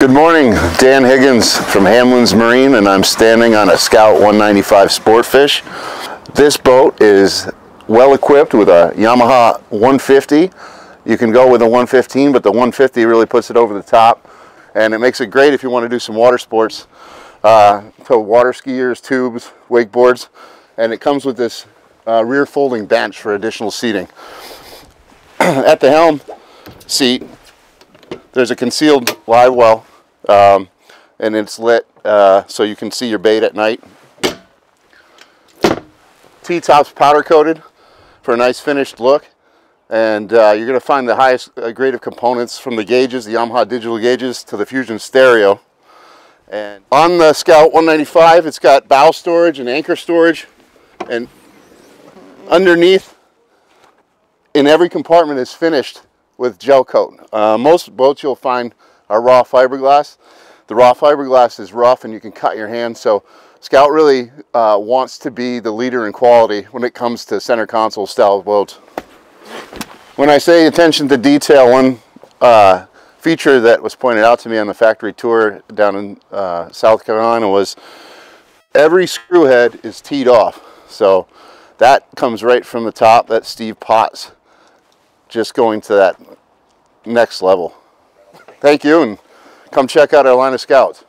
Good morning, Dan Higgins from Hamlin's Marine and I'm standing on a Scout 195 Sportfish. This boat is well equipped with a Yamaha 150. You can go with a 115 but the 150 really puts it over the top and it makes it great if you want to do some water sports. Uh, so water skiers, tubes, wakeboards and it comes with this uh, rear folding bench for additional seating. At the helm seat there's a concealed live well um, and it's lit uh, so you can see your bait at night. T-tops powder coated for a nice finished look and uh, you're going to find the highest uh, grade of components from the gauges, the Yamaha digital gauges to the Fusion stereo. And on the Scout 195 it's got bow storage and anchor storage and underneath in every compartment is finished with gel coat. Uh, most boats you'll find are raw fiberglass. The raw fiberglass is rough and you can cut your hand. So Scout really uh, wants to be the leader in quality when it comes to center console style boats. When I say attention to detail, one uh, feature that was pointed out to me on the factory tour down in uh, South Carolina was every screw head is teed off. So that comes right from the top. That's Steve Potts just going to that next level. Thank you and come check out our line of scouts.